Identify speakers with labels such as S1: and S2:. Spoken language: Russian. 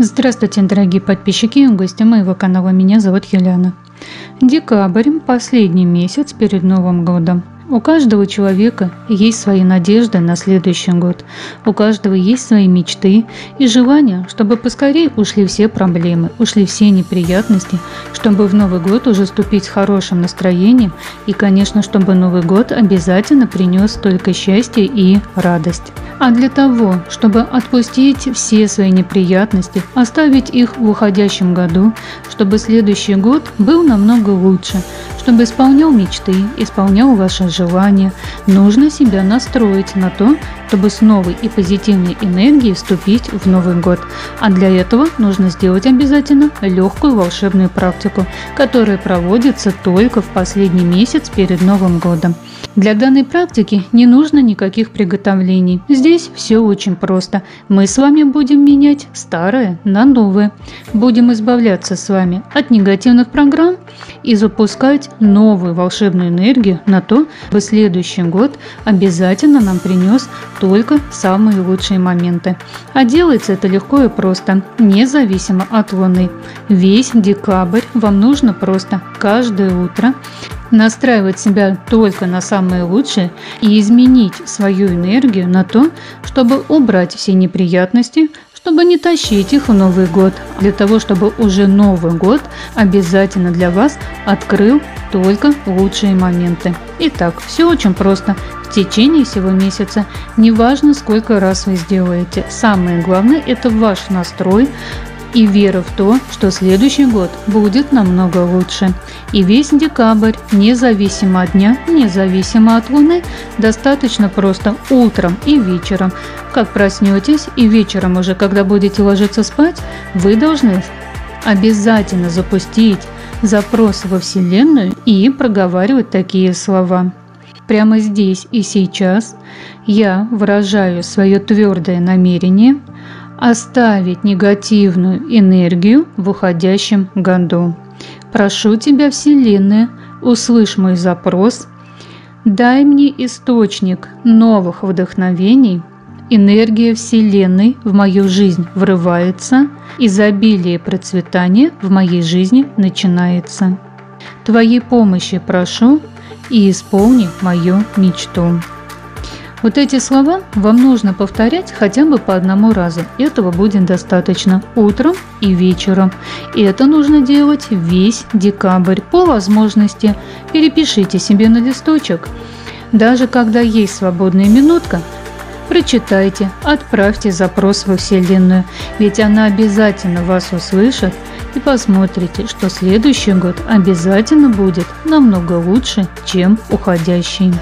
S1: Здравствуйте, дорогие подписчики и гости моего канала. Меня зовут Юлиана. Декабрь – последний месяц перед Новым годом. У каждого человека есть свои надежды на следующий год. У каждого есть свои мечты и желания, чтобы поскорее ушли все проблемы, ушли все неприятности, чтобы в Новый год уже ступить с хорошим настроением и, конечно, чтобы Новый год обязательно принес только счастье и радость. А для того, чтобы отпустить все свои неприятности, оставить их в уходящем году, чтобы следующий год был намного лучше, чтобы исполнял мечты, исполнял ваши желания, нужно себя настроить на то, чтобы с новой и позитивной энергией вступить в Новый год. А для этого нужно сделать обязательно легкую волшебную практику, которая проводится только в последний месяц перед Новым годом. Для данной практики не нужно никаких приготовлений. Здесь все очень просто. Мы с вами будем менять старое на новое. Будем избавляться с вами от негативных программ и запускать новую волшебную энергию на то, чтобы следующий год обязательно нам принес только самые лучшие моменты. А делается это легко и просто, независимо от Луны. Весь декабрь вам нужно просто каждое утро настраивать себя только на самое лучшее и изменить свою энергию на то, чтобы убрать все неприятности, чтобы не тащить их в Новый год, для того, чтобы уже Новый год обязательно для вас открыл только лучшие моменты. Итак, все очень просто. В течение всего месяца, неважно сколько раз вы сделаете, самое главное это ваш настрой, и вера в то, что следующий год будет намного лучше. И весь декабрь, независимо от дня, независимо от луны, достаточно просто утром и вечером. Как проснетесь и вечером уже, когда будете ложиться спать, вы должны обязательно запустить запрос во Вселенную и проговаривать такие слова. Прямо здесь и сейчас я выражаю свое твердое намерение – оставить негативную энергию в уходящем году. Прошу тебя, Вселенная, услышь мой запрос, дай мне источник новых вдохновений, энергия Вселенной в мою жизнь врывается, изобилие и процветание в моей жизни начинается. Твоей помощи прошу и исполни мою мечту. Вот эти слова вам нужно повторять хотя бы по одному разу. Этого будет достаточно утром и вечером. И это нужно делать весь декабрь. По возможности перепишите себе на листочек. Даже когда есть свободная минутка, прочитайте, отправьте запрос во Вселенную, ведь она обязательно вас услышит и посмотрите, что следующий год обязательно будет намного лучше, чем уходящий.